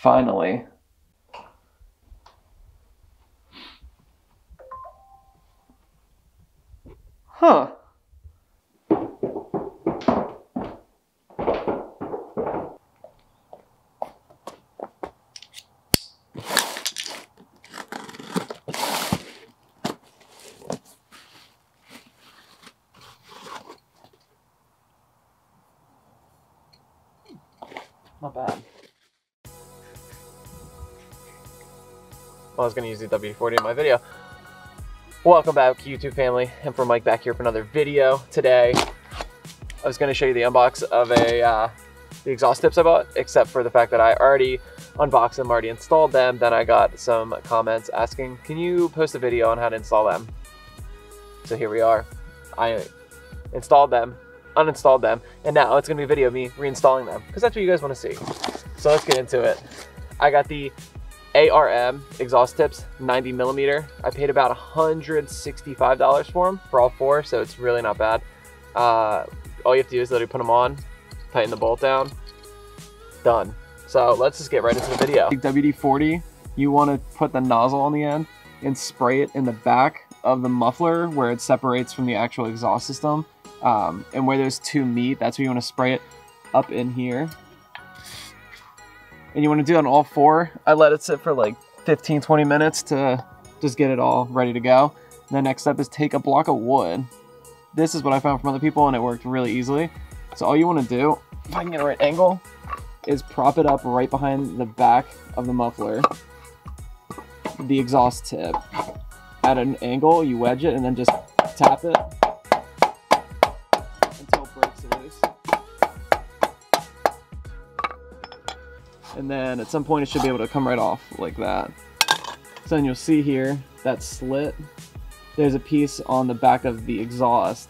Finally. Huh. Not bad. I was going to use the WD-40 in my video. Welcome back YouTube family M4 Mike back here for another video today. I was going to show you the unbox of a uh, the exhaust tips I bought except for the fact that I already unboxed them, already installed them. Then I got some comments asking, can you post a video on how to install them? So here we are. I installed them, uninstalled them, and now it's going to be a video of me reinstalling them because that's what you guys want to see. So let's get into it. I got the ARM exhaust tips, 90 millimeter. I paid about $165 for them for all four, so it's really not bad. Uh, all you have to do is literally put them on, tighten the bolt down, done. So let's just get right into the video. WD-40, you want to put the nozzle on the end and spray it in the back of the muffler where it separates from the actual exhaust system. Um, and where those two meet, that's where you want to spray it up in here and you want to do it on all four. I let it sit for like 15, 20 minutes to just get it all ready to go. And the next step is take a block of wood. This is what I found from other people and it worked really easily. So all you want to do, if I can get a right angle, is prop it up right behind the back of the muffler, the exhaust tip. At an angle, you wedge it and then just tap it and then at some point it should be able to come right off like that. So then you'll see here, that slit, there's a piece on the back of the exhaust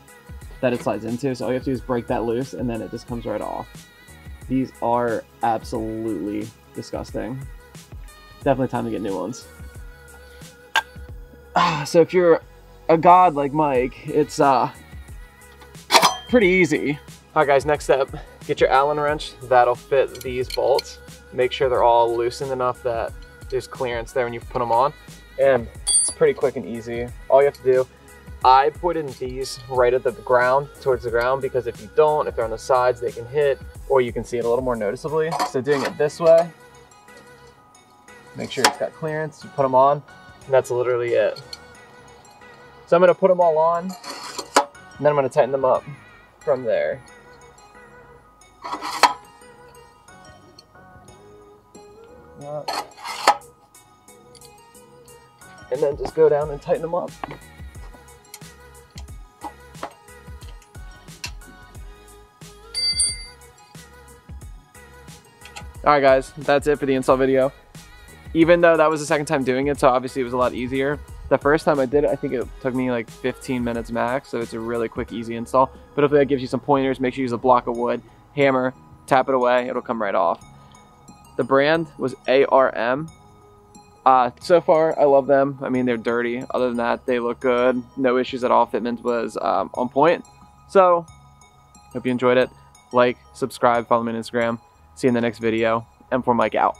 that it slides into, so all you have to do is break that loose and then it just comes right off. These are absolutely disgusting. Definitely time to get new ones. So if you're a god like Mike, it's uh pretty easy. All right guys, next step, get your Allen wrench. That'll fit these bolts make sure they're all loosened enough that there's clearance there when you put them on. And it's pretty quick and easy. All you have to do, I put in these right at the ground, towards the ground, because if you don't, if they're on the sides, they can hit, or you can see it a little more noticeably. So doing it this way, make sure it's got clearance, you put them on, and that's literally it. So I'm gonna put them all on, and then I'm gonna tighten them up from there. And then just go down and tighten them up. Alright guys, that's it for the install video. Even though that was the second time doing it, so obviously it was a lot easier. The first time I did it, I think it took me like 15 minutes max, so it's a really quick, easy install. But hopefully that gives you some pointers. Make sure you use a block of wood, hammer, tap it away, it'll come right off. The brand was ARM. Uh, so far, I love them. I mean, they're dirty. Other than that, they look good. No issues at all. Fitment was um, on point. So, hope you enjoyed it. Like, subscribe, follow me on Instagram. See you in the next video. M4 Mike out.